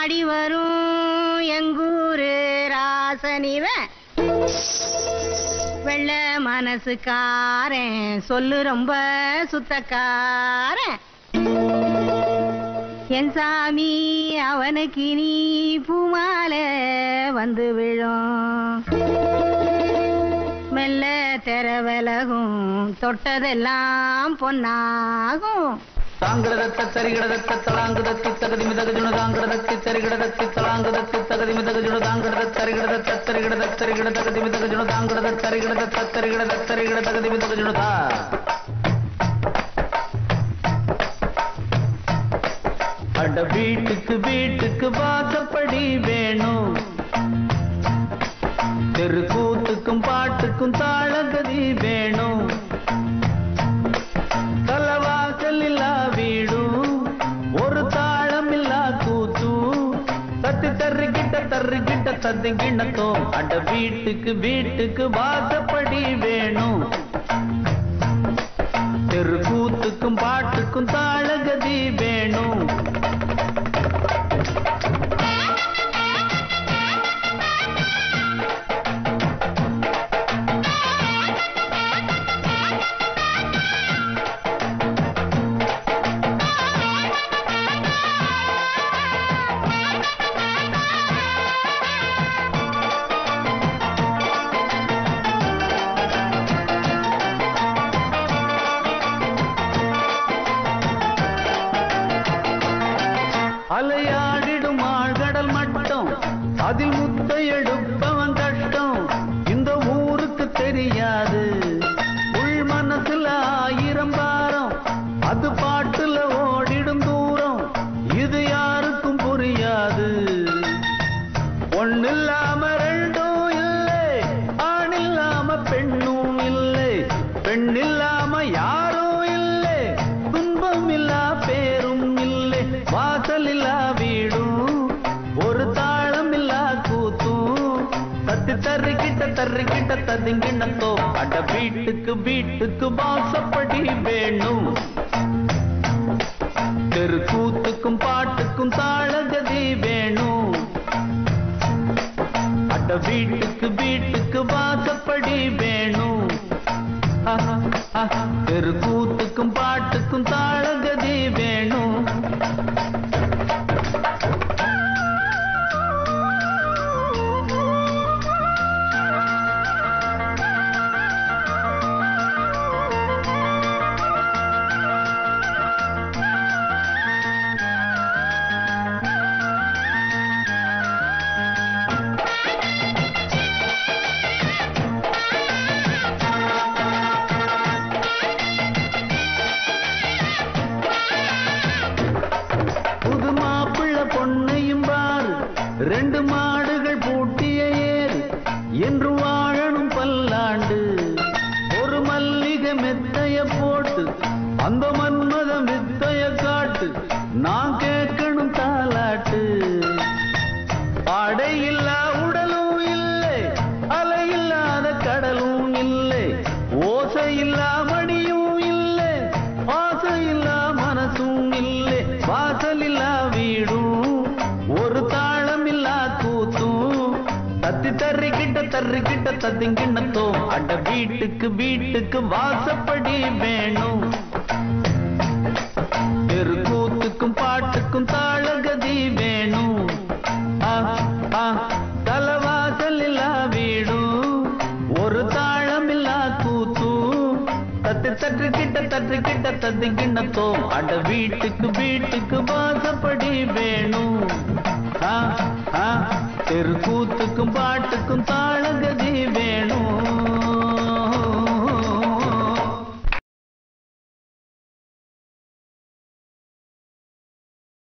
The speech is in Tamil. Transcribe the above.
ஆடி வரும் எங்கூரு ராசனிவன் வெள்ள மனசுக்காரன் சொல்லு ரொம்ப சுத்தக்காரன். என் சாமி அவனுக்கு நீ பூமால வந்து விழும். மெல்ல தெரவலகும் தொட்டதெல்லாம் பொன்னாகும். தாங்கிடதத்த சரிகிடதத்த தலாங்குதத்தி தகதி மிதகஜுண தாங்கிடதத்தி சரிகிடதத்தி தாங்கிடத தாங்கிடத அட வீட்டுக்கு வீட்டுக்கு வாசப்படி வேணும். தெருக்கூத்துக்கும் பாட்டுக்கும் தாளகதி வேணும். தர்றிக்கிட்ட தத்து அட வீட்டுக்கு வீட்டுக்கு வாசப்படி வேணும். தெருக்கூத்துக்கும் பாட்டுக்கும் தான் அலையாடிடும் ஆழ்கடல் மட்டம். அதில் முத்த எடுப்பவன் தட்டம். இந்த ஊருக்கு தெரியாது. உள் மனசுல ஆயிரம் பாரம். அது பாட்டுல ஓடிடும் தூரம். இது யாருக்கும் புரியாது. ஒன்னில்லாம ரெண்டும் இல்லை ஆணில்லாம பெண்ணும் இல்லை. பெண்ணில்லாம யார் தர்றிக்கிட்ட தர்றிக்கிட்ட அட வீட்டுக்கு வீட்டுக்கு வாசப்படி வேணும். தெருக்கூத்துக்கும் பாட்டுக்கும் தாழகதி வேணும். அட வீட்டுக்கு வீட்டுக்கு வாசப்படி வேணும். ஆஹா, ஆஹா. தெருக்கூத்துக்கும் பாட்டுக்கும் தாழ மெத்தைய போட்டு அந்த மன்மதம் வித்தைய காட்டு நான் கேட்கணும் தாலாட்டு. ஆடை இல்லா உடலும் இல்லை அலை இல்லாத கடலும் இல்லை ஓசை இல்லா மணியும் தர்றிக்கிட்ட தர்றிக்கிட்ட தத்திங்கிண்ணத்தோம் அட வீட்டுக்கு வீட்டுக்கு வாசப்படி வேணும். தெருக்கூத்துக்கும் பாட்டுக்கும் தாளகதி வேணும். தலவாசலில்லா வீடும். ஒரு தாளம் கூத்தும் தத்து தட்டு கிட்ட தற்று கிட்ட தத்து கிண்ணத்தோம் அட வீட்டுக்கு வீட்டுக்கு வாசப்படி வேணும். தெருக்கூத்துக்கும் பாட்டுக்கும் தாளகதி.